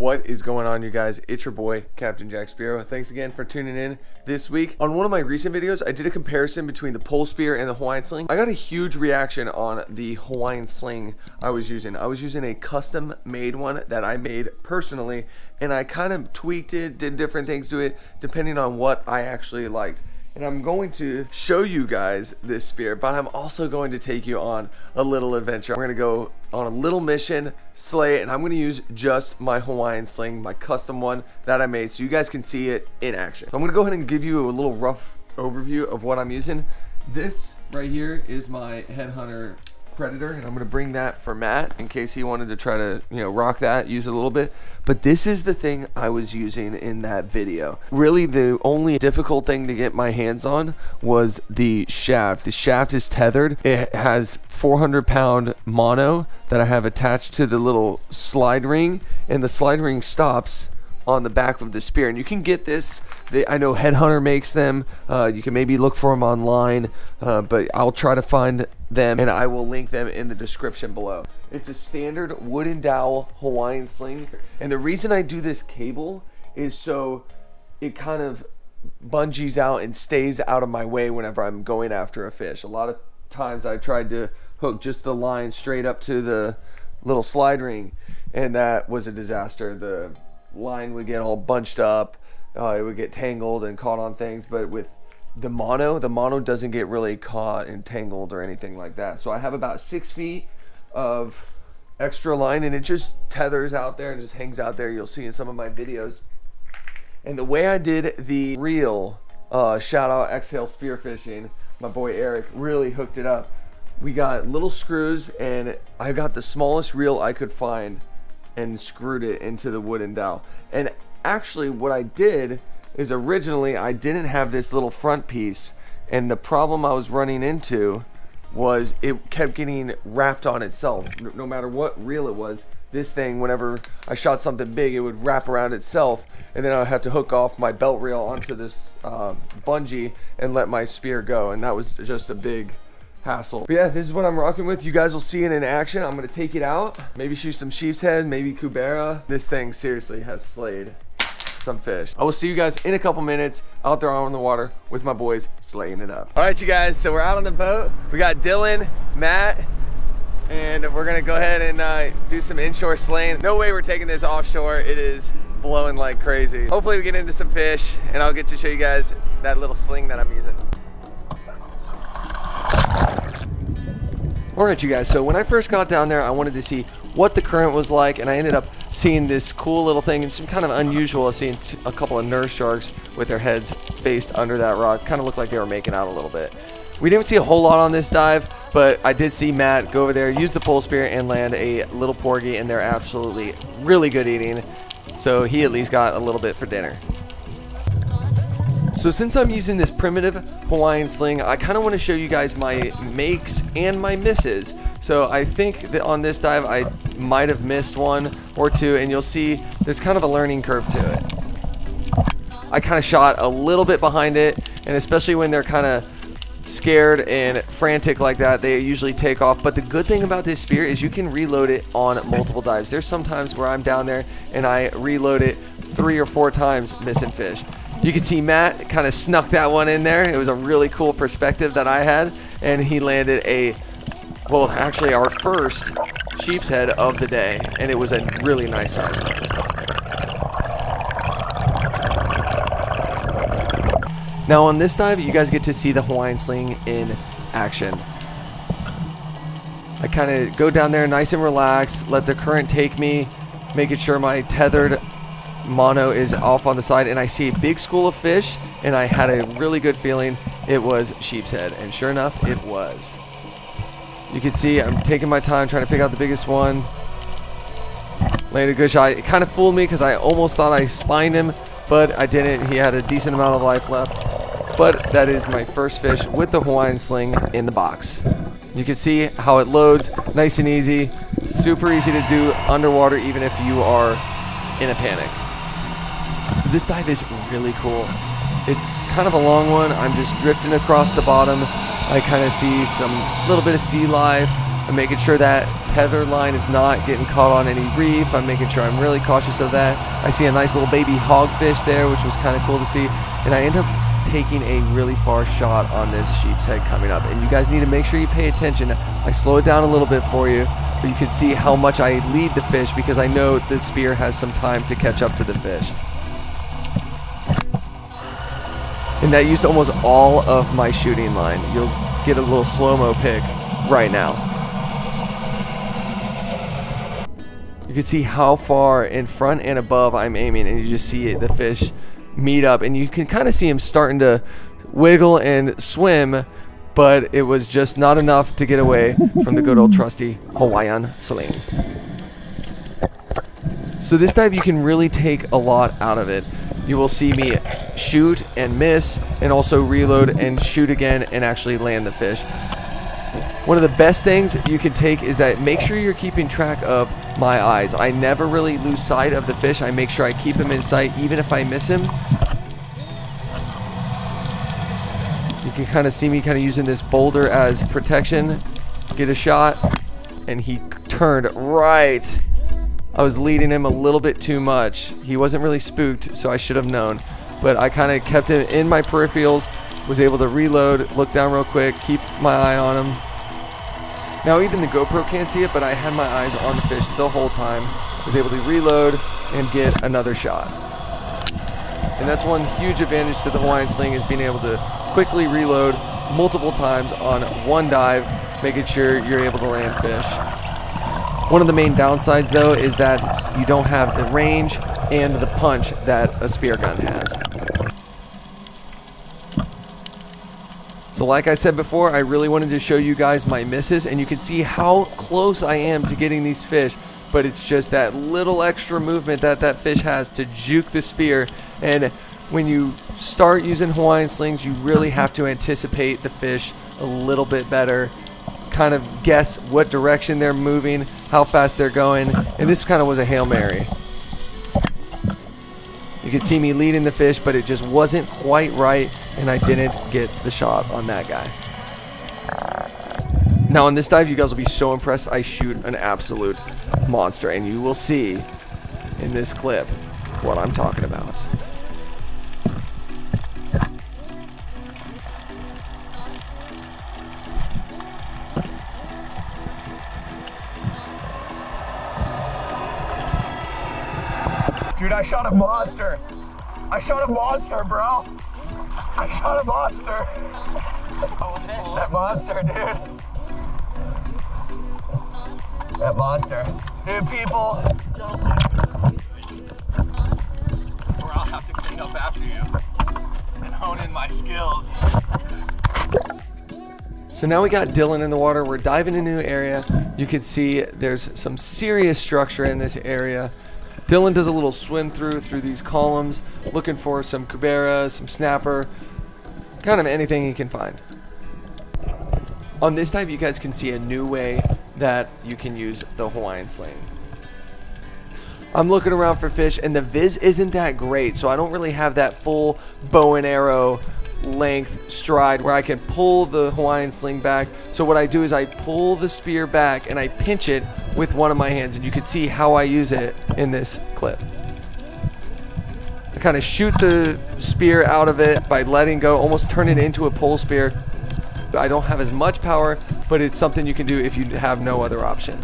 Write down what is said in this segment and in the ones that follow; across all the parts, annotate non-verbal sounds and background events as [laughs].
What is going on, you guys? It's your boy, Captain Jack Spearo. Thanks again for tuning in this week. On one of my recent videos, I did a comparison between the pole spear and the Hawaiian sling. I got a huge reaction on the Hawaiian sling I was using. I was using a custom made one that I made personally, and I kind of tweaked it, did different things to it, depending on what I actually liked and I'm going to show you guys this spear, but I'm also going to take you on a little adventure. We're gonna go on a little mission, slay and I'm gonna use just my Hawaiian sling, my custom one that I made, so you guys can see it in action. I'm gonna go ahead and give you a little rough overview of what I'm using. This right here is my Headhunter Predator, and I'm gonna bring that for Matt in case he wanted to try to, you know, rock that, use it a little bit. But this is the thing I was using in that video. Really, the only difficult thing to get my hands on was the shaft. The shaft is tethered. It has 400 pound mono that I have attached to the little slide ring, and the slide ring stops on the back of the spear and you can get this they, i know headhunter makes them uh, you can maybe look for them online uh, but i'll try to find them and i will link them in the description below it's a standard wooden dowel hawaiian sling and the reason i do this cable is so it kind of bungees out and stays out of my way whenever i'm going after a fish a lot of times i tried to hook just the line straight up to the little slide ring and that was a disaster the line would get all bunched up. Uh, it would get tangled and caught on things. But with the mono, the mono doesn't get really caught and tangled or anything like that. So I have about six feet of extra line and it just tethers out there and just hangs out there. You'll see in some of my videos. And the way I did the reel, uh, shout out XHale Spear Fishing, my boy Eric really hooked it up. We got little screws and I got the smallest reel I could find and screwed it into the wooden dowel. And actually what I did is originally I didn't have this little front piece and the problem I was running into was it kept getting wrapped on itself no, matter what reel it was this thing whenever I shot something big it would wrap around itself and then I'd have to hook off my belt reel onto this uh, bungee and let my spear go and that was just a big hassle. But yeah, this is what I'm rocking with. You guys will see it in action. I'm gonna take it out, maybe shoot some sheep's head, maybe cubera. This thing seriously has slayed some fish. I will see you guys in a couple minutes out there on the water with my boys slaying it up. All right, you guys, so we're out on the boat. We got Dylan, Matt, and we're gonna go ahead and uh, do some inshore slaying. No way we're taking this offshore. It is blowing like crazy. Hopefully we get into some fish and I'll get to show you guys that little sling that I'm using. Alright you guys, so when I first got down there I wanted to see what the current was like and I ended up seeing this cool little thing. It's kind of unusual seeing a couple of nurse sharks with their heads faced under that rock. Kind of looked like they were making out a little bit. We didn't see a whole lot on this dive, but I did see Matt go over there, use the pole spear, and land a little porgy, and they're absolutely really good eating. So he at least got a little bit for dinner. So since I'm using this primitive Hawaiian sling, I kind of want to show you guys my makes and my misses. So I think that on this dive I might have missed one or two and you'll see there's kind of a learning curve to it. I kind of shot a little bit behind it and especially when they're kind of scared and frantic like that, they usually take off. But the good thing about this spear is you can reload it on multiple dives. There's sometimes where I'm down there and I reload it three or four times missing fish. You can see Matt kind of snuck that one in there. It was a really cool perspective that I had, and he landed a, well, actually our first sheep's head of the day, and it was a really nice size. Now on this dive, you guys get to see the Hawaiian sling in action. I kind of go down there nice and relaxed, let the current take me, making sure my tethered mono is off on the side, and I see a big school of fish, and I had a really good feeling it was sheep's head, and sure enough, it was. You can see I'm taking my time trying to pick out the biggest one. Landed a good shot. It kind of fooled me because I almost thought I spined him, but I didn't. He had a decent amount of life left. But that is my first fish with the Hawaiian sling in the box. You can see how it loads nice and easy. Super easy to do underwater even if you are in a panic. So this dive is really cool. It's kind of a long one. I'm just drifting across the bottom. I kind of see some little bit of sea life. I'm making sure that tether line is not getting caught on any reef. I'm making sure I'm really cautious of that. I see a nice little baby hogfish there, which was kind of cool to see. And I end up taking a really far shot on this sheep's head coming up. And you guys need to make sure you pay attention. I slow it down a little bit for you, but you can see how much I lead the fish because I know the spear has some time to catch up to the fish. And that used almost all of my shooting line. You'll get a little slow-mo pick right now. You can see how far in front and above I'm aiming and you just see the fish meet up and you can kind of see him starting to wiggle and swim but it was just not enough to get away from the good old trusty Hawaiian sling. So this dive you can really take a lot out of it. You will see me shoot and miss and also reload and shoot again and actually land the fish. One of the best things you can take is that make sure you're keeping track of my eyes. I never really lose sight of the fish. I make sure I keep him in sight even if I miss him. You can kind of see me kind of using this boulder as protection. Get a shot. And he turned right. I was leading him a little bit too much. He wasn't really spooked, so I should have known. But I kind of kept him in my peripherals, was able to reload, look down real quick, keep my eye on him, now even the GoPro can't see it, but I had my eyes on the fish the whole time. Was able to reload and get another shot. And that's one huge advantage to the Hawaiian Sling is being able to quickly reload multiple times on one dive, making sure you're able to land fish. One of the main downsides though is that you don't have the range and the punch that a spear gun has. So like I said before, I really wanted to show you guys my misses and you can see how close I am to getting these fish but it's just that little extra movement that that fish has to juke the spear and when you start using Hawaiian slings you really have to anticipate the fish a little bit better kind of guess what direction they're moving how fast they're going and this kind of was a Hail Mary you could see me leading the fish, but it just wasn't quite right, and I didn't get the shot on that guy. Now on this dive, you guys will be so impressed. I shoot an absolute monster, and you will see in this clip what I'm talking about. I shot a monster. I shot a monster, bro. I shot a monster. That monster, dude. That monster. Dude, people. Or I'll have to clean up after you and hone in my skills. So now we got Dylan in the water. We're diving in a new area. You can see there's some serious structure in this area. Dylan does a little swim through through these columns, looking for some cubera, some snapper, kind of anything he can find. On this dive, you guys can see a new way that you can use the Hawaiian sling. I'm looking around for fish, and the viz isn't that great, so I don't really have that full bow and arrow length stride where I can pull the Hawaiian sling back. So what I do is I pull the spear back and I pinch it with one of my hands and you can see how I use it in this clip. I kind of shoot the spear out of it by letting go, almost turn it into a pole spear. I don't have as much power, but it's something you can do if you have no other option.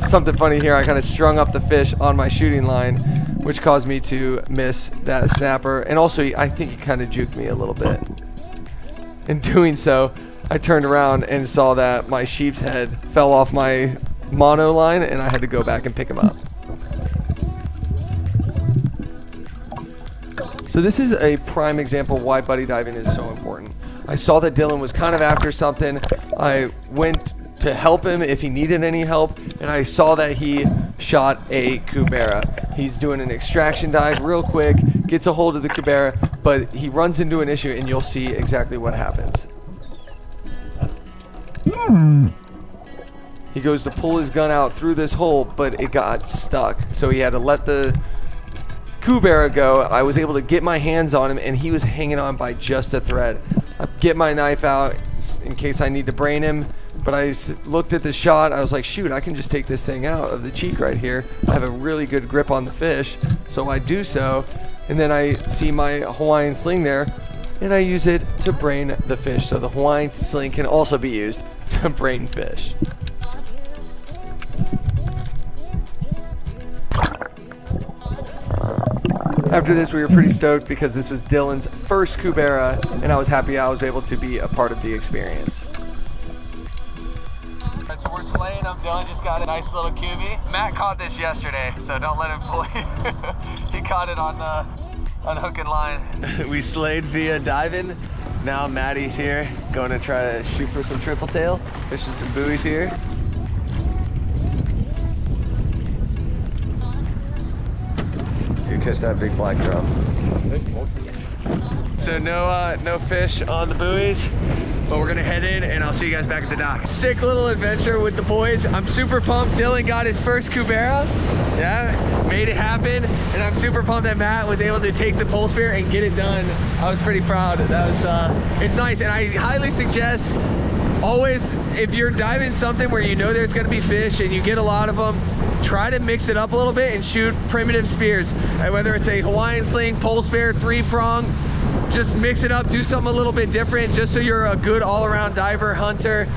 Something funny here, I kind of strung up the fish on my shooting line which caused me to miss that snapper. And also, I think he kind of juked me a little bit. In doing so, I turned around and saw that my sheep's head fell off my mono line and I had to go back and pick him up. So this is a prime example why buddy diving is so important. I saw that Dylan was kind of after something. I went to help him if he needed any help, and I saw that he shot a Cubera. He's doing an extraction dive real quick, gets a hold of the Cubera, but he runs into an issue, and you'll see exactly what happens. He goes to pull his gun out through this hole, but it got stuck. So he had to let the Cubera go. I was able to get my hands on him, and he was hanging on by just a thread. I get my knife out in case I need to brain him, but I looked at the shot. I was like, shoot, I can just take this thing out of the cheek right here. I have a really good grip on the fish, so I do so. And then I see my Hawaiian sling there, and I use it to brain the fish. So the Hawaiian sling can also be used [laughs] to brain fish. After this, we were pretty stoked because this was Dylan's first Cubera, and I was happy I was able to be a part of the experience. So we're slaying them. Dylan just got a nice little cubie. Matt caught this yesterday, so don't let him [laughs] fool you. he caught it on uh, on hook and line. [laughs] we slayed via diving. Now Maddie's here, going to try to shoot for some triple tail, fishing some buoys here. You catch that big black drum. So no uh, no fish on the buoys, but we're gonna head in and I'll see you guys back at the dock. Sick little adventure with the boys. I'm super pumped. Dylan got his first Cubera. Yeah, made it happen. And I'm super pumped that Matt was able to take the pole spear and get it done. I was pretty proud. That was, uh, it's nice. And I highly suggest always, if you're diving something where you know there's gonna be fish and you get a lot of them, try to mix it up a little bit and shoot primitive spears. Uh, Whether it's a Hawaiian sling, pole spear, three prong, just mix it up, do something a little bit different, just so you're a good all-around diver, hunter,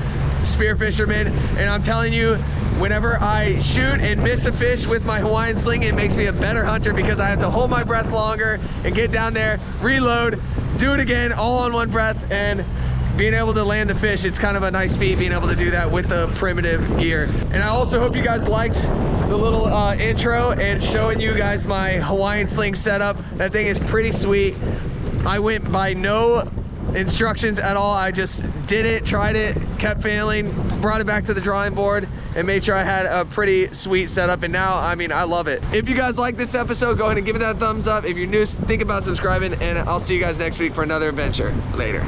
spear fisherman. And I'm telling you, whenever I shoot and miss a fish with my Hawaiian sling, it makes me a better hunter because I have to hold my breath longer and get down there, reload, do it again, all on one breath, and being able to land the fish, it's kind of a nice feat being able to do that with the primitive gear. And I also hope you guys liked the little uh, intro and showing you guys my Hawaiian sling setup. That thing is pretty sweet. I went by no instructions at all. I just did it, tried it, kept failing, brought it back to the drawing board and made sure I had a pretty sweet setup. And now, I mean, I love it. If you guys like this episode, go ahead and give it that thumbs up. If you're new, think about subscribing and I'll see you guys next week for another adventure. Later.